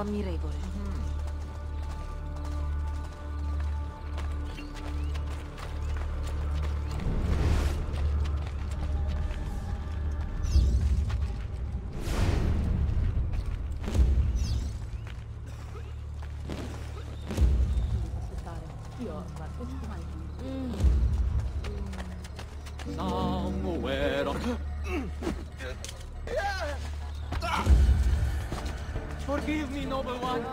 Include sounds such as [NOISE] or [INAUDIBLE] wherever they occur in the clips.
ammirevole. One.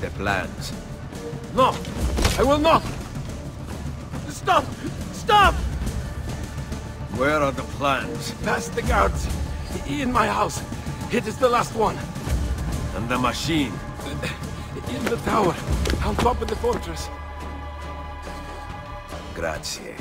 The plans. No! I will not! Stop! Stop! Where are the plans? Past the guards. In my house. It is the last one. And the machine? [SIGHS] In the tower. On top of the fortress. Grazie.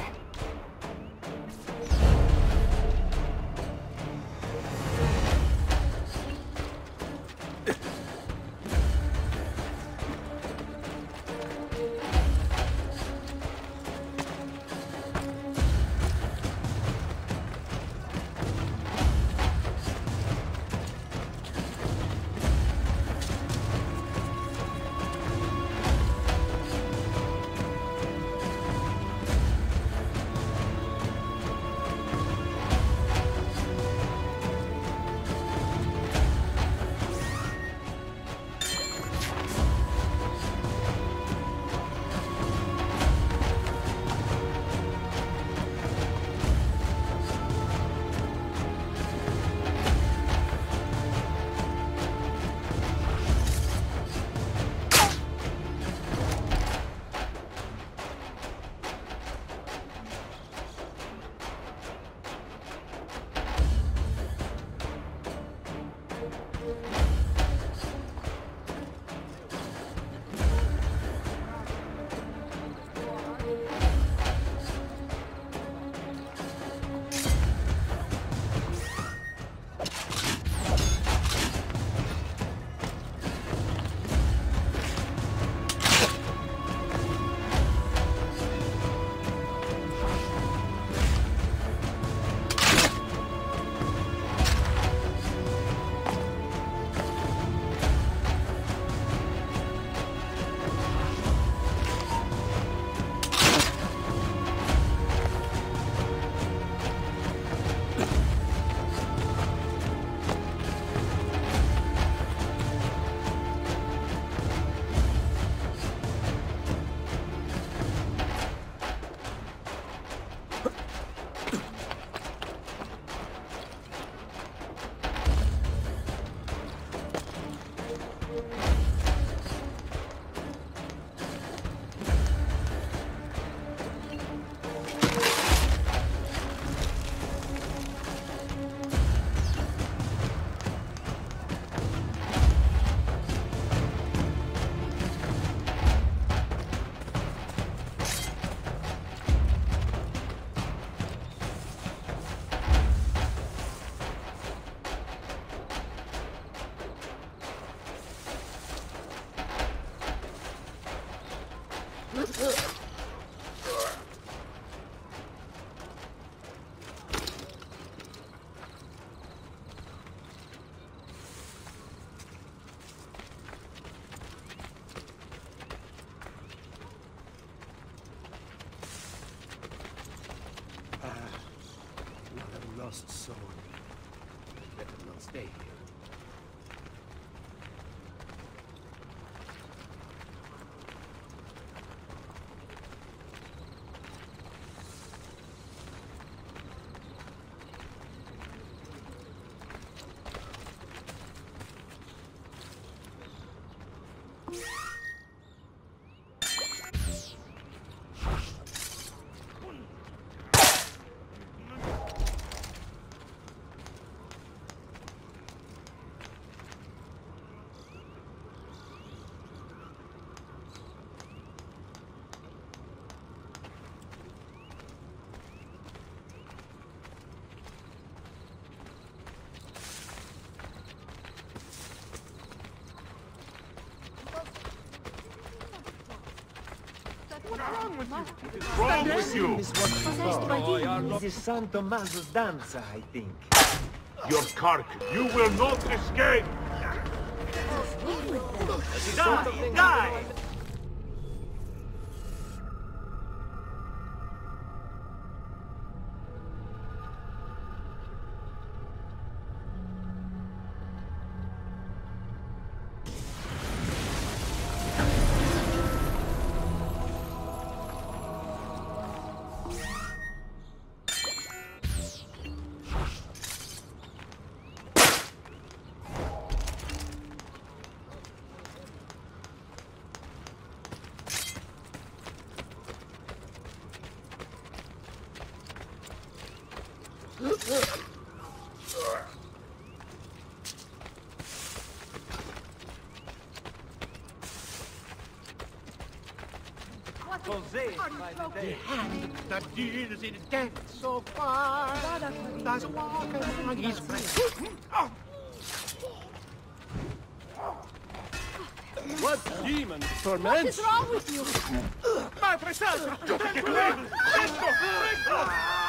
Wrong with you? Wrong with you? Is what we Possessed by call demons. the San Tommaso's danza, I think. Your carcass. You will not escape. Die! Die! Jose, by the day. That deals in death so far. Does walk among his friends. What demon What torments is wrong with you? Madre Santa? Get away! Presto! Presto!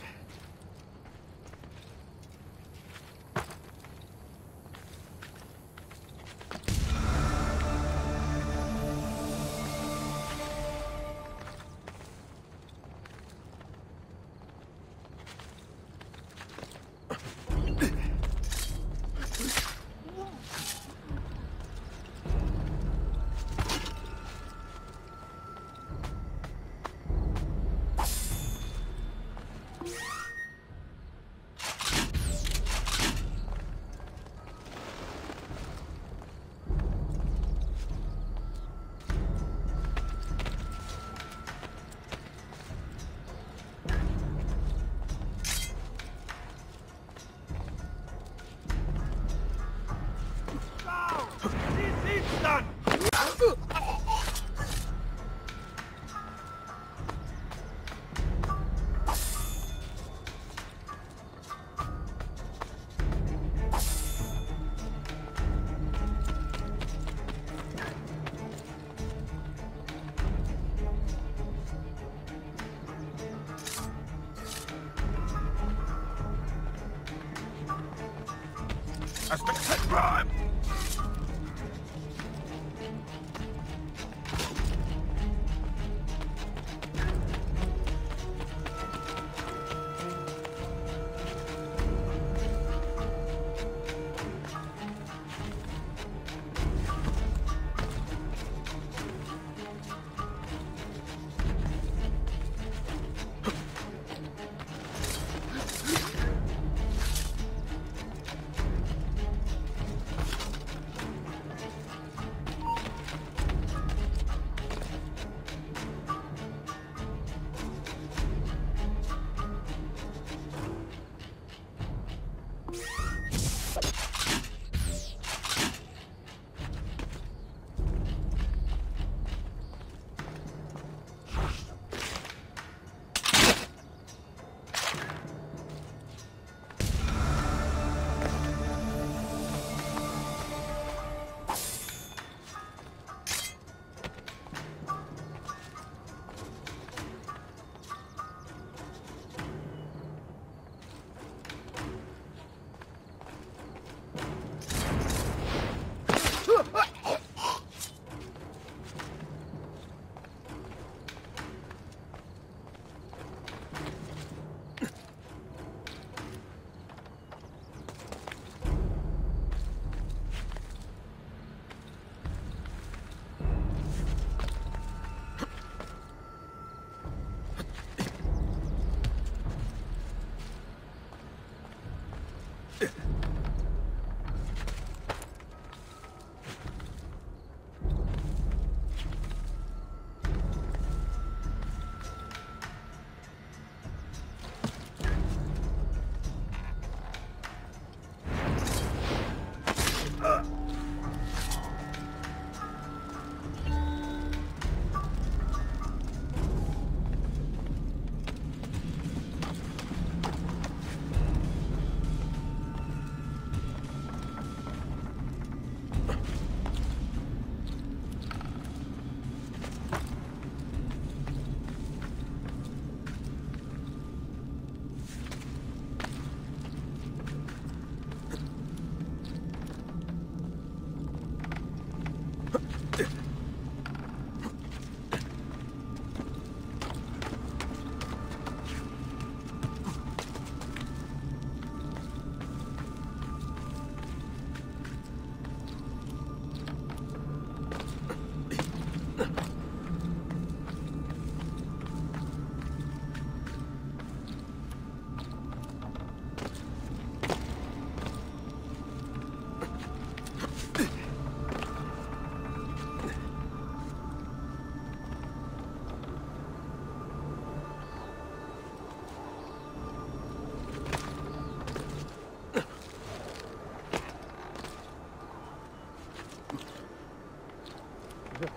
That's the crime! The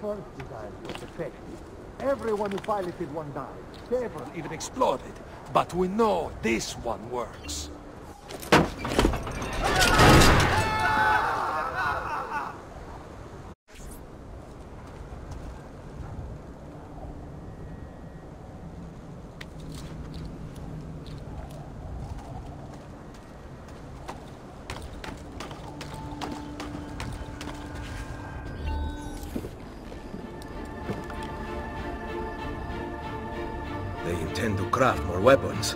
first design was effective. Everyone who piloted one died. Several Even exploded. But we know this one works. Weapons.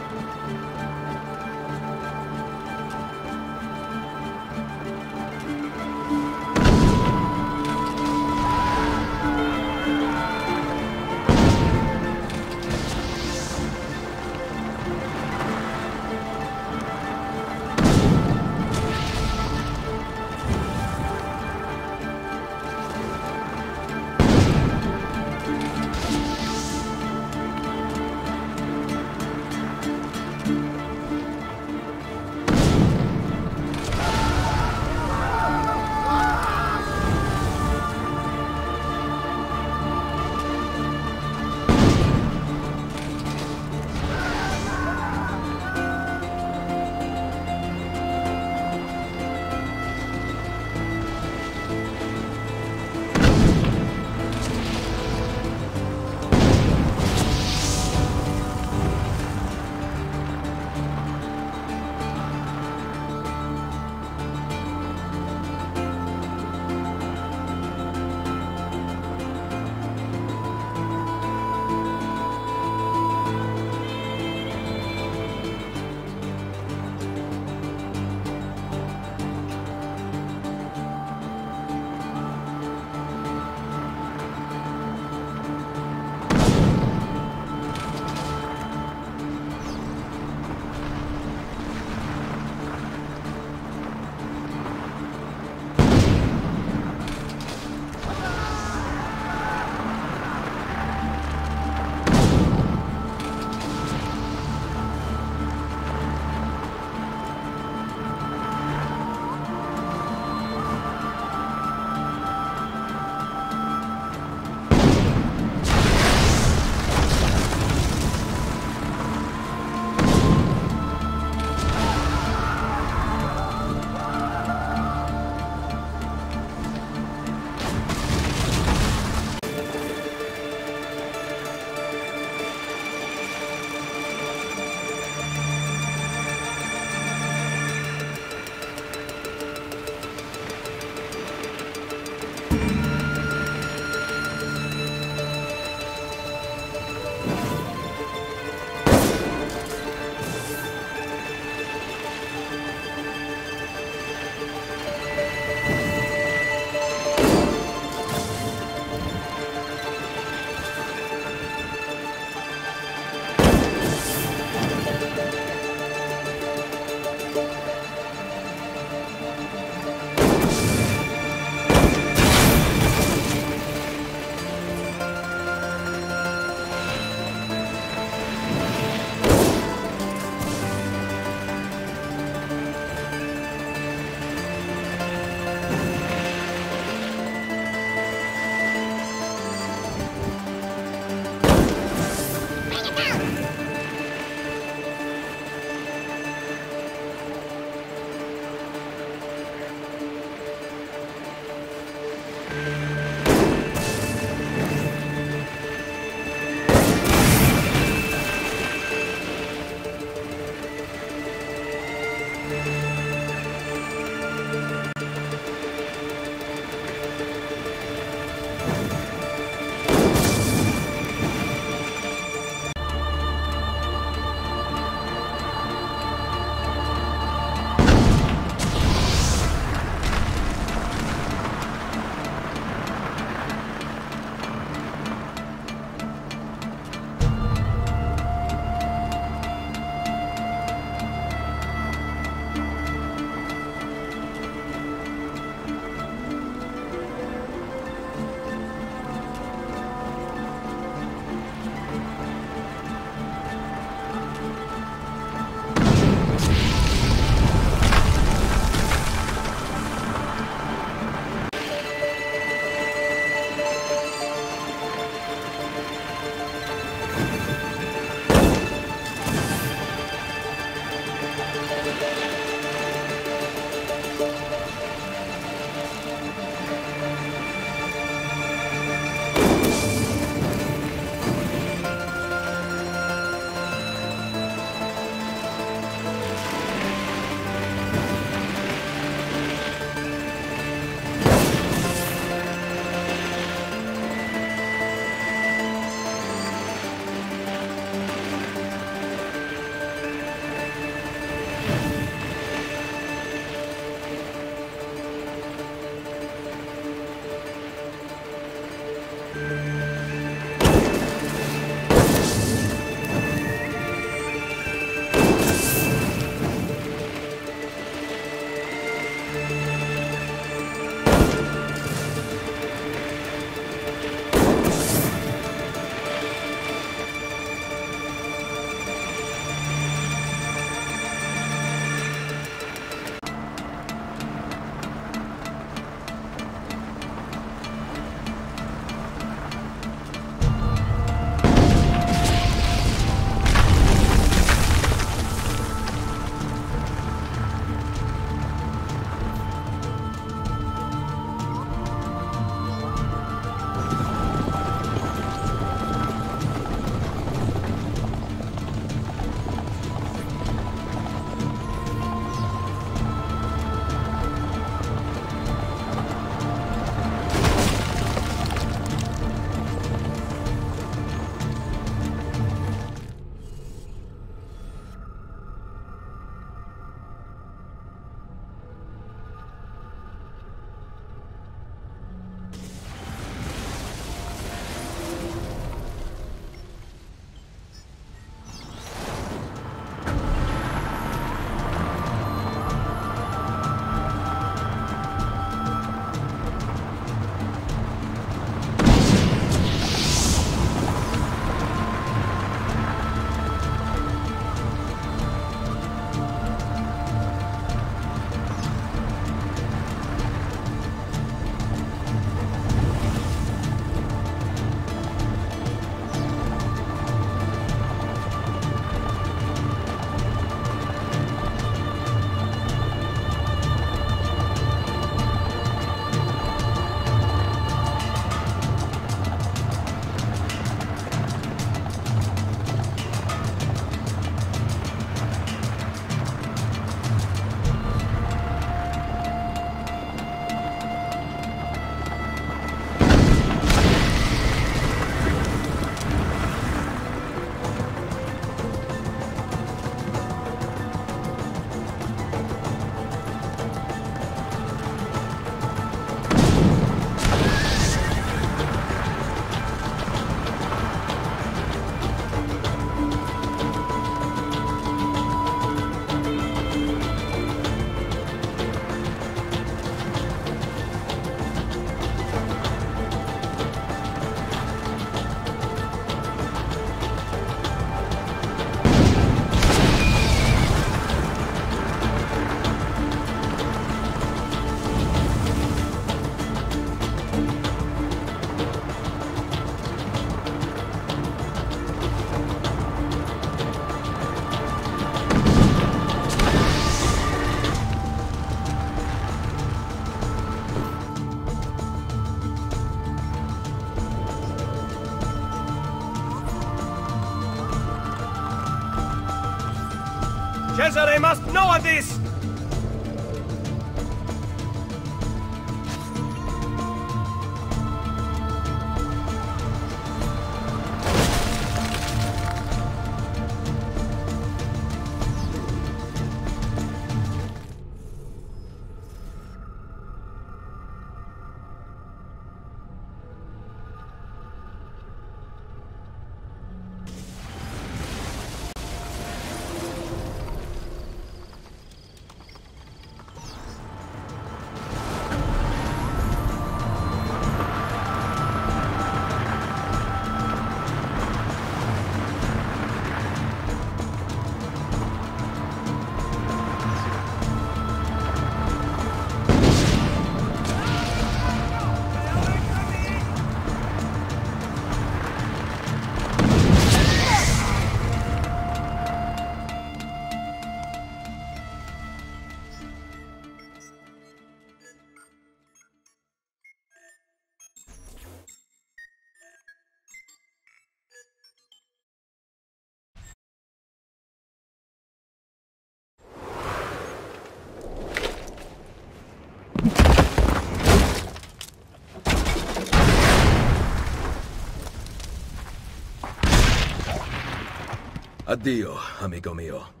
Adiós, amigo mío.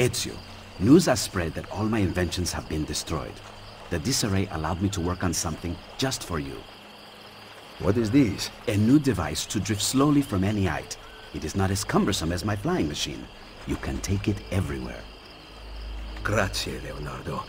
Ezio, news has spread that all my inventions have been destroyed. The disarray allowed me to work on something just for you. What is this? A new device to drift slowly from any height. It is not as cumbersome as my flying machine. You can take it everywhere. Grazie, Leonardo.